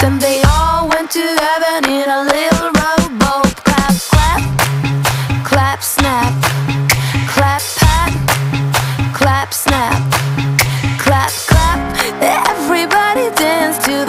Then they all went to heaven in a little rowboat. Clap, clap, clap, snap. Clap, pat, clap, snap. Clap, clap, everybody dance to